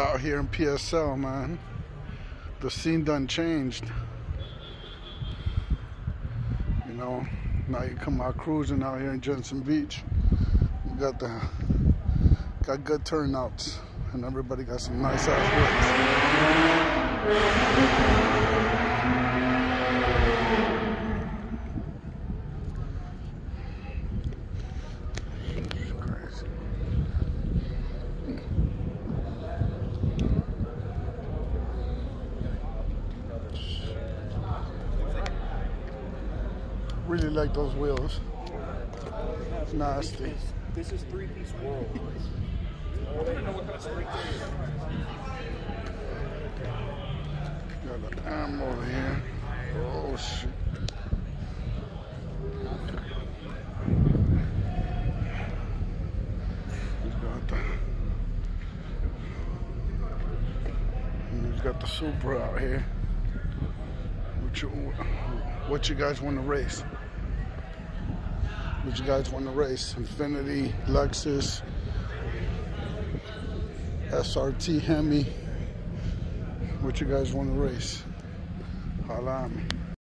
Out here in PSL, man. The scene done changed. You know, now you come out cruising out here in Jensen Beach. You got the got good turnouts and everybody got some nice ass really like those wheels. Nasty. This is three piece world. I want to know what kind of strength Got the arm over here. Oh shit. He's got the he's got the super out here. What you, what you guys want to race? What you guys want to race? Infiniti, Lexus, SRT Hemi. What you guys want to race? Holla.